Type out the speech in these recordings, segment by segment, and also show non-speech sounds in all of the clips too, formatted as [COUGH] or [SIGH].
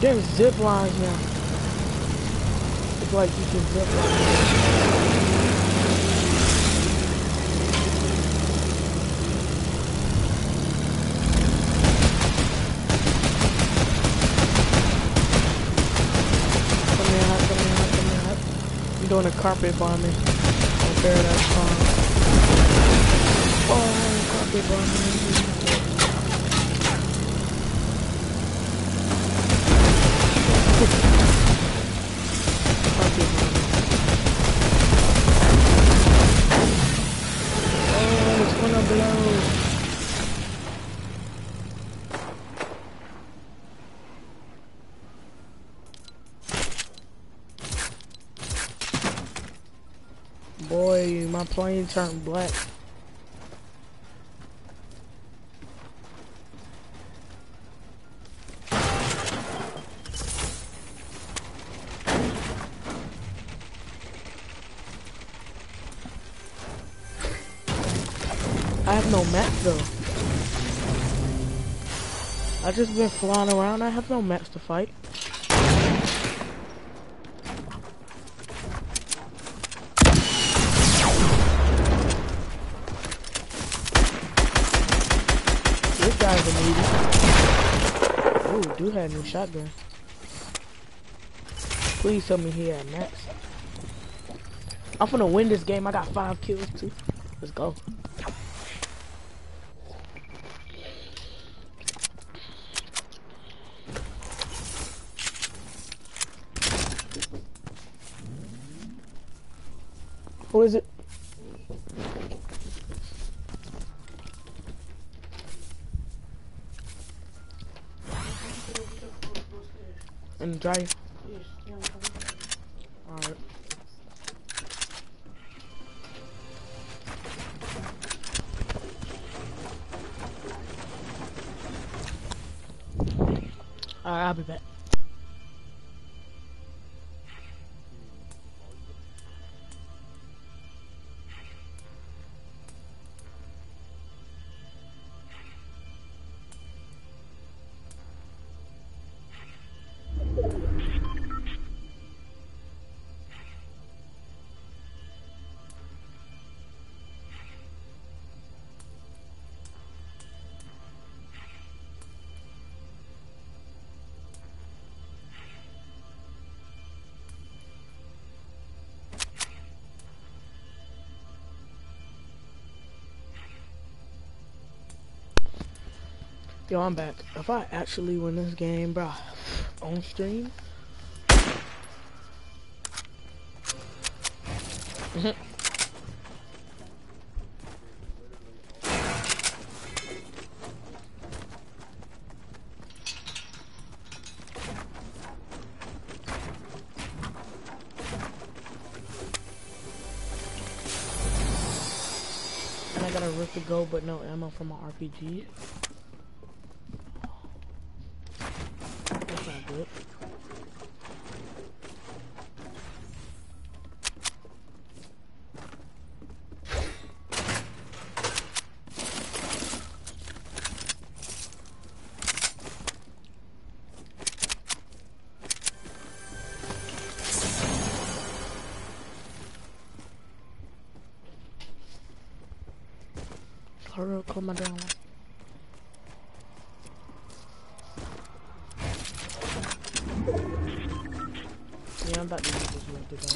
There's zip lines now. It's like you can zip doing a carpet bombing on Paradise Farm. Oh, carpet bombing. Carpet bombing. Oh, it's gonna blow. Boy, my plane turned black. Just been flying around. I have no maps to fight. This guy's a meaty. Ooh, dude had a new shotgun. Please tell me he had max. I'm gonna win this game. I got five kills too. Let's go. In the Yo, I'm back. If I actually win this game, bro, on stream. [LAUGHS] And I got a rip to go, but no ammo for my RPG. Down. Yeah, I'm to this rip to go.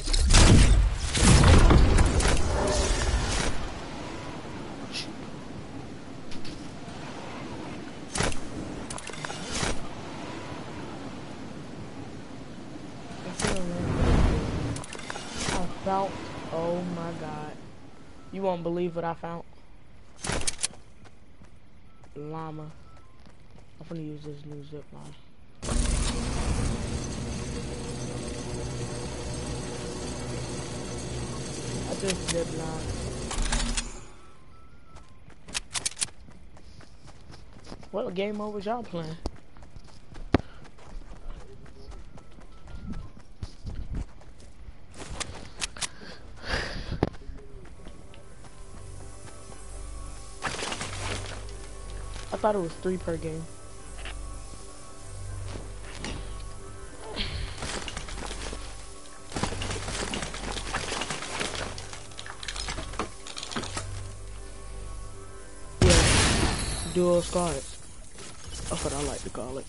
I found, oh my god. You won't believe what I found. Llama. I'm gonna use this new zip line. I just zip line. What game mode was y'all playing? I thought it was three per game. Dual squads. That's what I like to call it.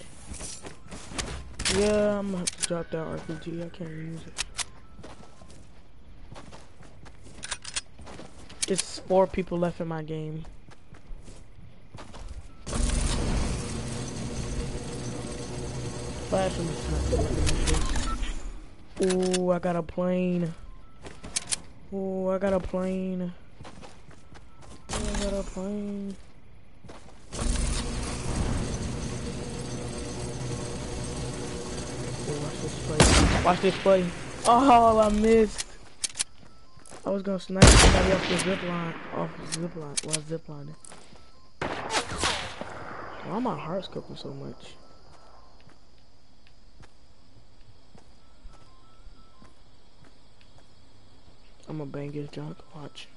Yeah, I'm gonna have to drop that RPG. I can't use it. It's four people left in my game. Flash Ooh, I got a plane. Ooh, I got a plane. I got a plane. watch this play. Watch this play. Oh, I missed. I was gonna snipe somebody off the zip line. Off the zip line. Well, zip lining. Why my heart skipping so much? I'm gonna bang his junk. Watch.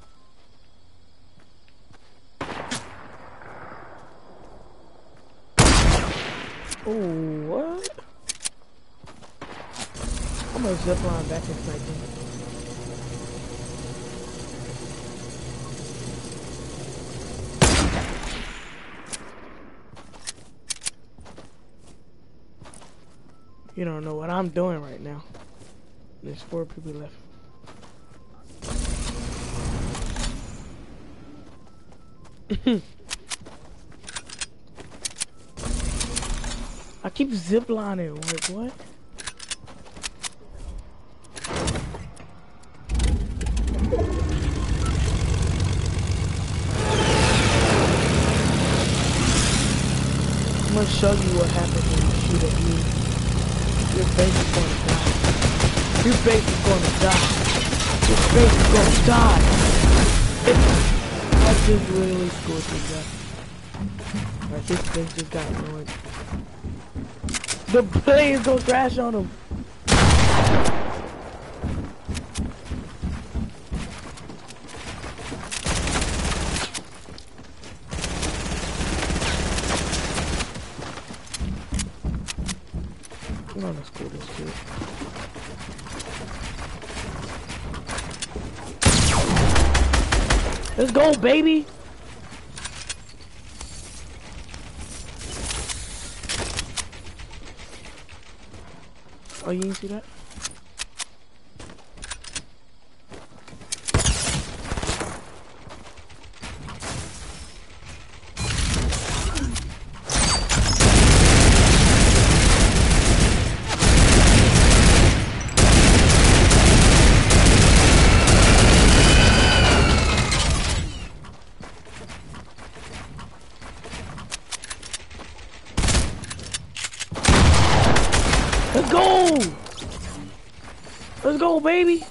Oh, what? I'm gonna zip line back and him. You don't know what I'm doing right now. There's four people left. [LAUGHS] I keep ziplining, like what? Show you what happens when you shoot at me. Your base is gonna die. Your base is gonna die. Your base is gonna die. I just really scored this guy. Like his face just got annoyed. The plane is gonna crash on him. I'm gonna score this kid. Let's go, baby! Oh, you didn't see that? Let's go! Let's baby!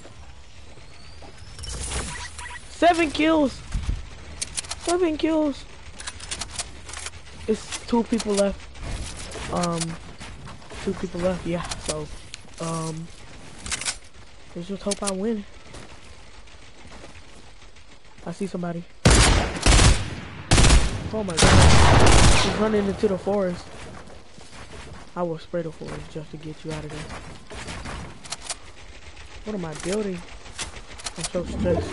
Seven kills! Seven kills! It's two people left. Um, two people left, yeah, so, um, let's just hope I win. I see somebody. Oh my god. He's running into the forest. I will spray the forest just to get you out of there. What am I building? I'm so stressed.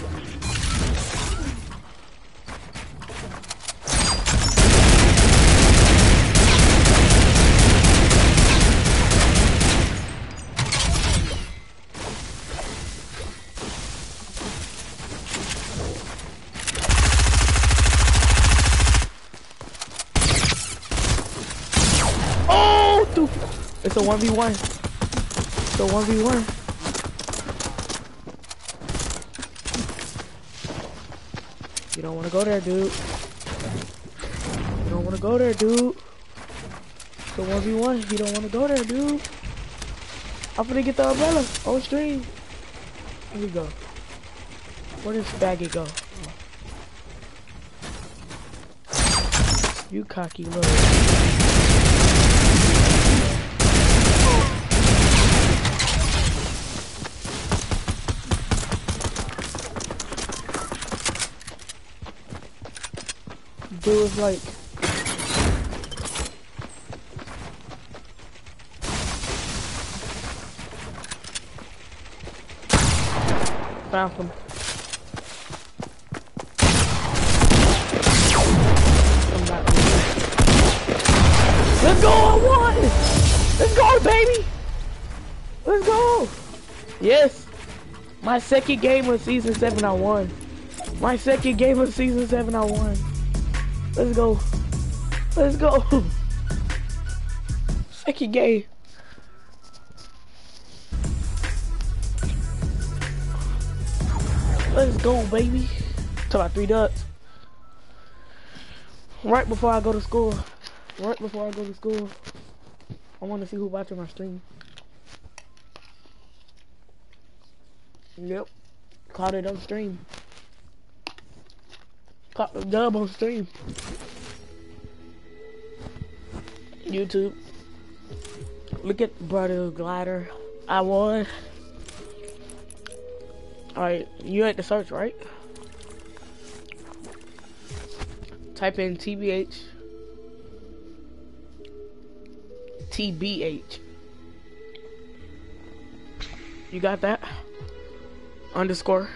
Oh. It's a 1v1. It's a 1v1. Don't want to go there, dude. You don't want to go there, dude. The a 1v1. You don't want to go there, dude. I'm gonna get the umbrella on stream. Here we go. Where does Baggy go? You cocky little. Dude was like. Found back. Let's go, I won! Let's go, baby! Let's go! Yes! My second game of season 7, I won. My second game of season 7, I won. Let's go. Let's go. Second game. Let's go, baby. Talk about three ducks. Right before I go to school. Right before I go to school. I want to see who watching my stream. Yep. Caught it on stream. Caught the dub on stream. YouTube. Look at Brother Glider. I won. Alright, you had to search, right? Type in TBH. TBH. You got that? Underscore.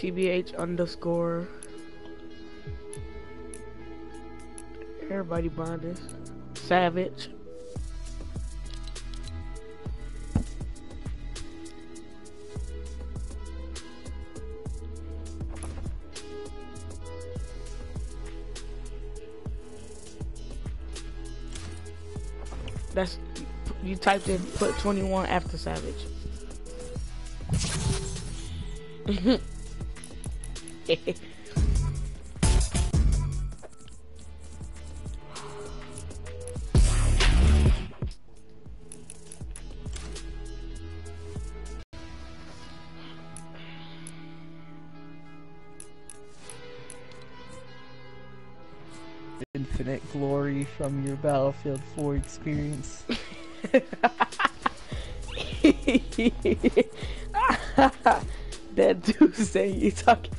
TBH underscore. Everybody buying this. Savage. That's you typed in put 21 after Savage. [LAUGHS] [LAUGHS] Infinite glory from your Battlefield 4 experience. [LAUGHS] that dude said you talking.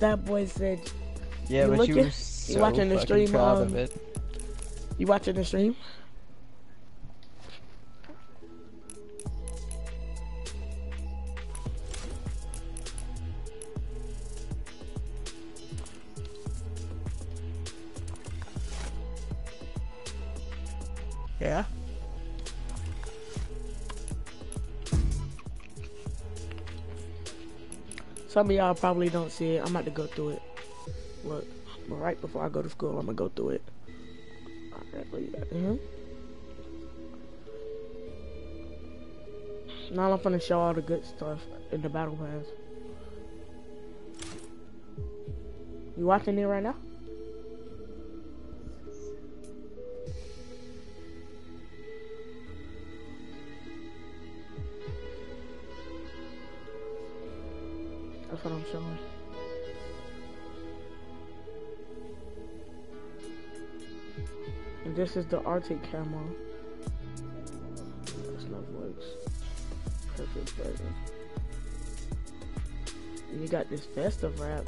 That boy said Yeah, You but [LAUGHS] you looking- were so you watching the stream, proud um, of it. you watching the stream. Yeah. Some of y'all probably don't see it. I'm about to go through it. Look, right before I go to school, I'm gonna go through it. Alright, you got? Mhm. Now I'm gonna show all the good stuff in the battle pass. You watching it right now? That's what I'm showing. And this is the Arctic camo. Snowflakes. Perfect version. And you got this festive wrap.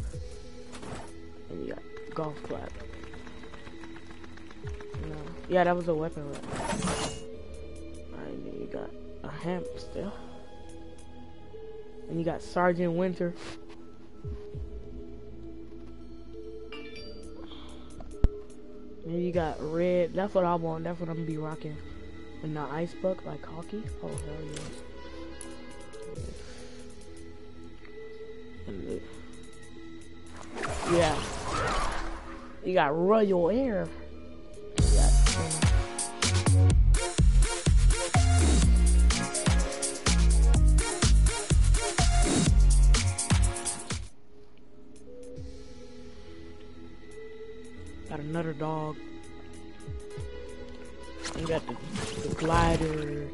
And you got golf clap. No. Yeah, that was a weapon wrap. Alright, then you got a hamster. And you got Sergeant Winter. And you got red. That's what I want. That's what I'm gonna be rocking. And the ice buck like hockey. Oh hell yeah. Yeah. You got Royal Air. You Got another dog. You got the, the glider.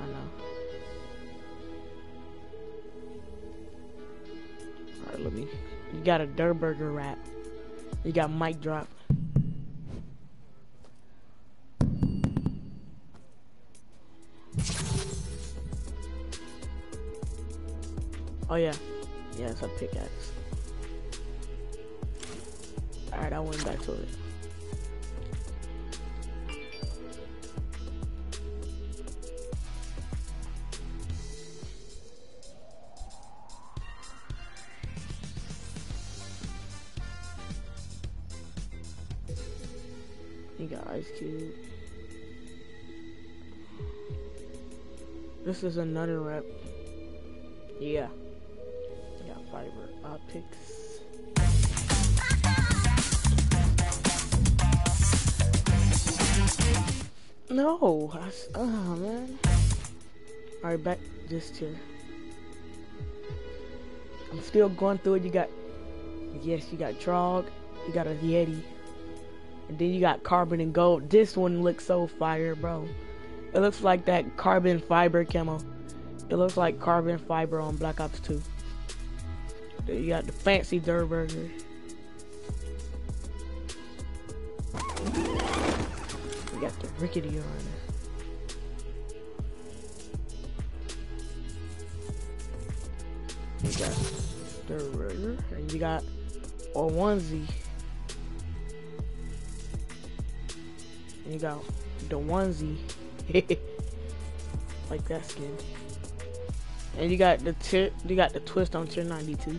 I know. Alright, let me. You got a Durr Burger wrap. You got mic drop. Oh yeah. Yeah, it's a pickaxe. Alright, I went back to it. You got Ice Cube. This is another rep. Yeah. You got fiber optics. No, I, oh man. Alright, back this tier. I'm still going through it. You got, yes, you got Trog, you got a Yeti, and then you got Carbon and Gold. This one looks so fire, bro. It looks like that carbon fiber camo. It looks like carbon fiber on Black Ops 2. Then you got the fancy Durr rickety on. You got Durr Burger, and you got a onesie. And you got the onesie. [LAUGHS] like that skin. And you got the tier, you got the twist on tier 92.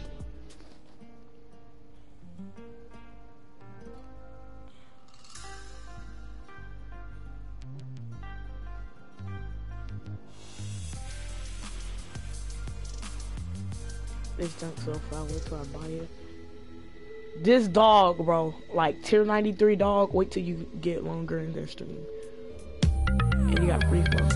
So far, wait till I buy it. This dog, bro, like tier 93 dog, wait till you get longer in their stream. And you got free flow.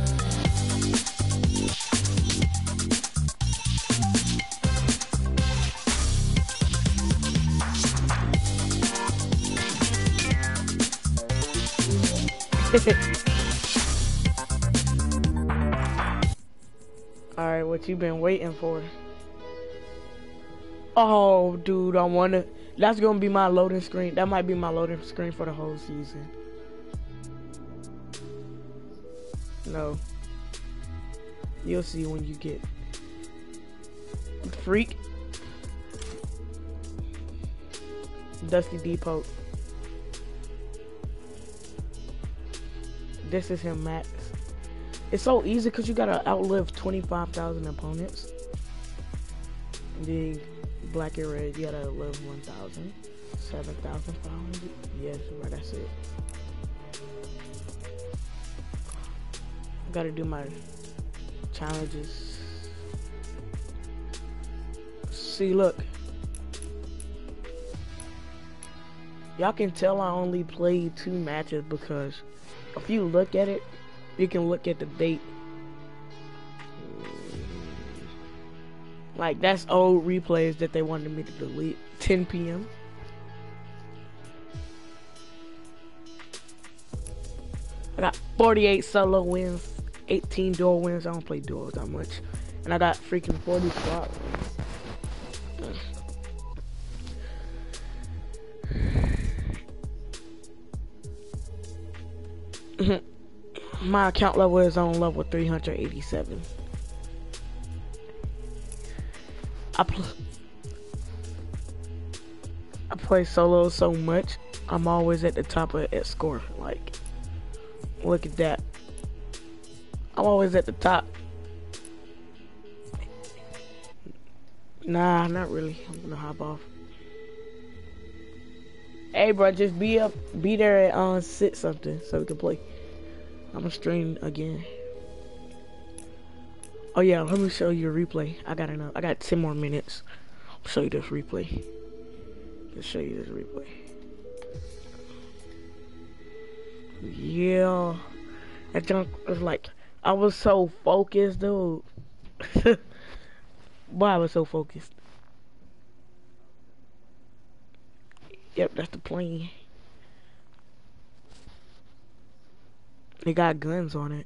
[LAUGHS] Alright, what you been waiting for? Oh, dude, I wanna. That's gonna be my loading screen. That might be my loading screen for the whole season. No. You'll see when you get. Freak. Dusty Depot. This is him, Max. It's so easy because you gotta outlive 25,000 opponents. And black and red, you gotta outlive 1,000. 7,500. Yes, right, that's it. I gotta do my challenges. See, look. Y'all can tell I only played two matches because if you look at it, you can look at the date. Like that's old replays that they wanted me to delete. 10 p.m. I got 48 solo wins, 18 dual wins. I don't play duels that much, and I got freaking 40 squad wins. [SIGHS] My account level is on level 387. I pl I play solo so much. I'm always at the top of it score. Like, look at that. I'm always at the top. Nah, not really. I'm gonna hop off. Hey, bro, just be up, be there at uh, sit something so we can play. I'm gonna stream again. Oh yeah, let me show you a replay. I got enough. I got 10 more minutes. I'll show you this replay. Let's show you this replay. Yeah, that junk was like, I was so focused, dude. [LAUGHS] Why I was so focused. Yep, that's the plane. They got guns on it.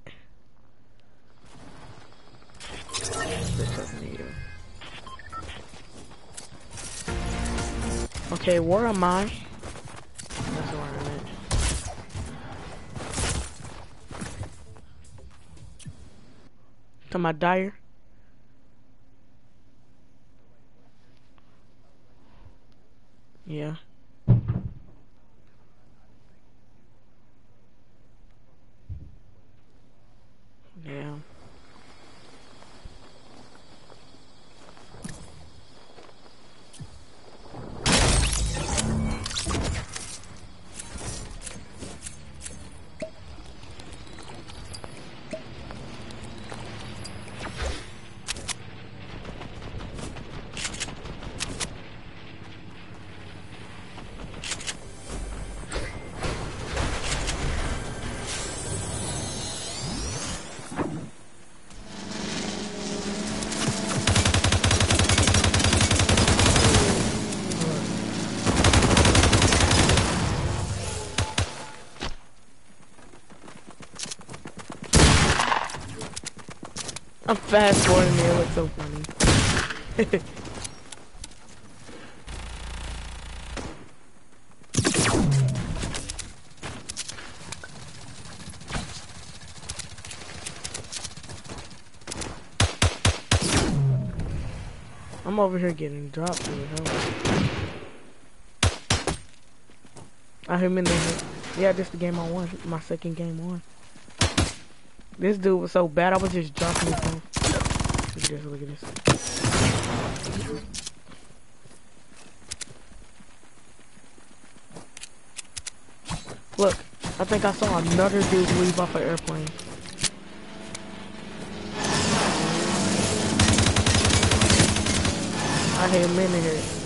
Okay, where am I? That's where I'm at. To my. Yeah. Yeah. Fast forwarding it. It looks so funny. [LAUGHS] I'm over here getting dropped the hell. I him in there. Yeah, this the game I won. My second game won. This dude was so bad, I was just dropping his at this, look at this. Look, I think I saw another dude leave off an airplane. I hear him in here.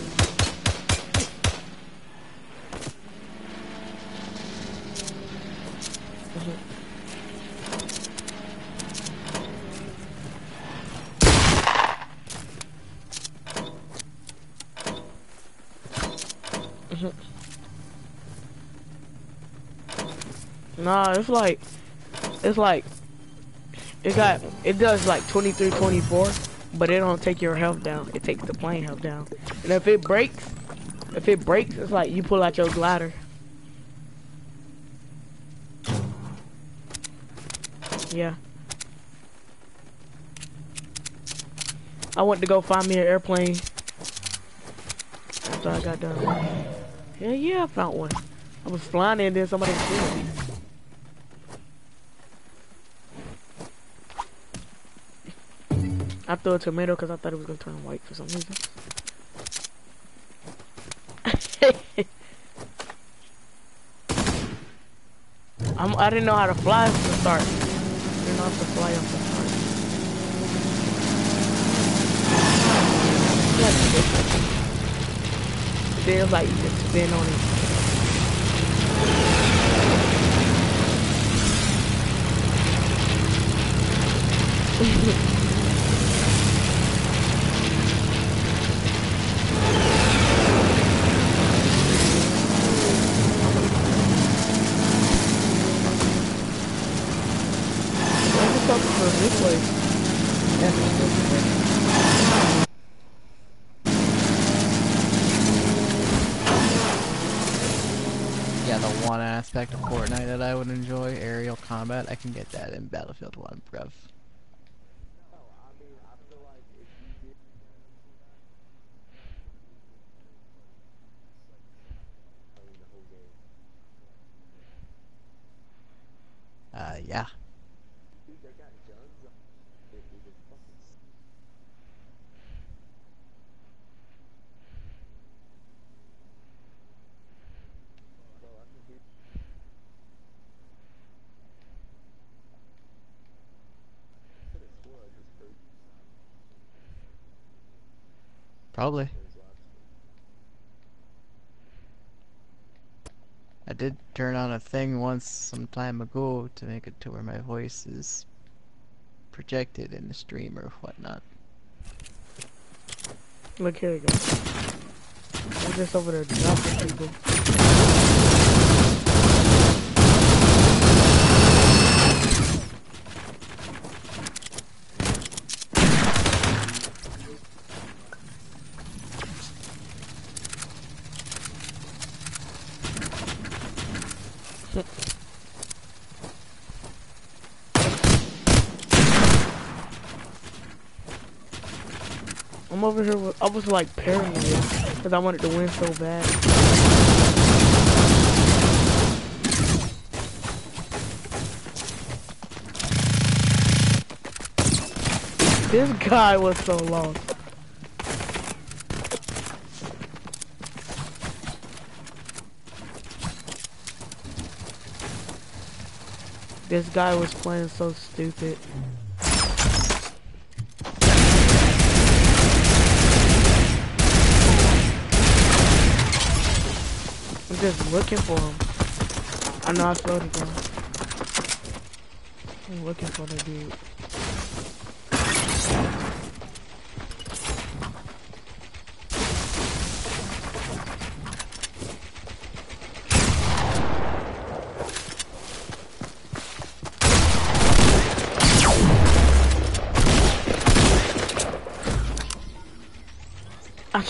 Mm-hmm. Nah, it's like, it's like, it got, it does like 23, 24, but it don't take your health down. It takes the plane health down. And if it breaks, if it breaks, it's like you pull out your glider. Yeah. I went to go find me an airplane after I got done. Yeah, yeah, I found one. I was flying and then somebody shooting me. I threw a tomato because I thought it was going to turn white for some reason. [LAUGHS] I'm, I didn't know how to fly from the start. I didn't know how to fly start. Like you just spin on it [LAUGHS] way. Yeah, the one aspect of Fortnite that I would enjoy, aerial combat, I can get that in Battlefield 1, bruv. Uh, yeah. Probably. I did turn on a thing once some time ago to make it to where my voice is projected in the stream or whatnot. Look here you go. We're just over there dropping people. I'm over here with, I was like paranoid because I wanted to win so bad. This guy was so lost. This guy was playing so stupid. I'm just looking for him. I know I slowed it down. I'm looking for the dude.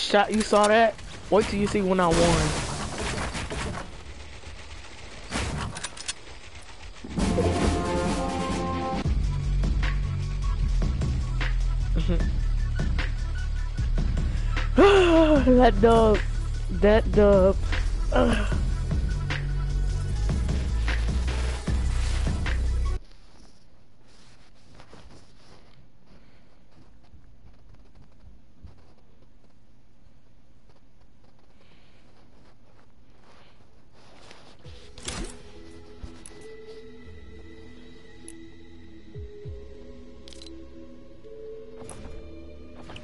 Shot. You saw that? Wait till you see when I won. that dub. That dub. Ugh.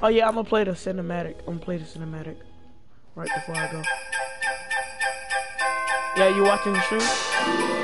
Oh yeah, I'm gonna play the cinematic. I'm gonna play the cinematic right before I go. Yeah, you watching the stream?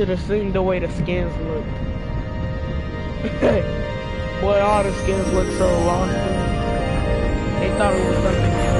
Should have seen the way the skins look. [LAUGHS] Boy, all the skins look so lost. They thought it was something else.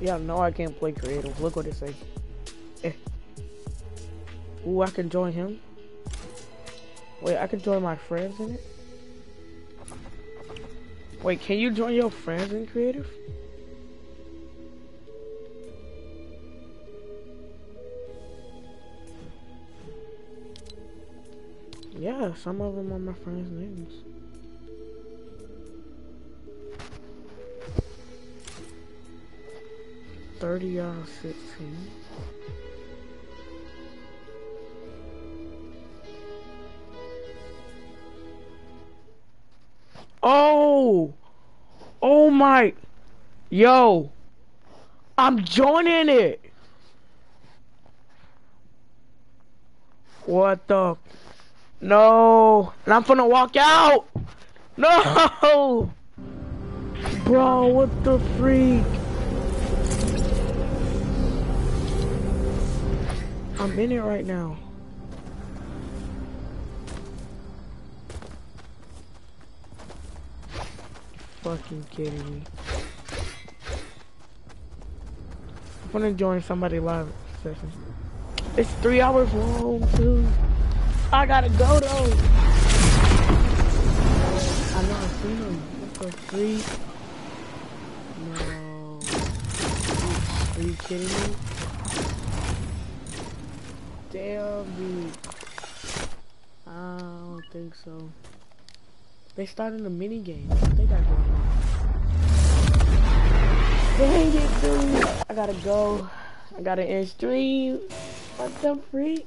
Yeah, no, I can't play creative. Look what it say. Eh. Ooh, I can join him. Wait, I can join my friends in it? Wait, can you join your friends in creative? Yeah, some of them are my friends' names. Thirty out of sixteen. Oh! Oh my! Yo! I'm joining it! What the? No! And I'm gonna walk out! No! [LAUGHS] Bro, what the freak? I'm in it right now. Fucking kidding me. I'm gonna join somebody live session. It's three hours long too. I gotta go though. I know I've. What the freak? No. Are you kidding me? Damn, dude. I don't think so. They started a mini game. What they got going on? Dang it, dude. I gotta go. I gotta end stream. What the freak?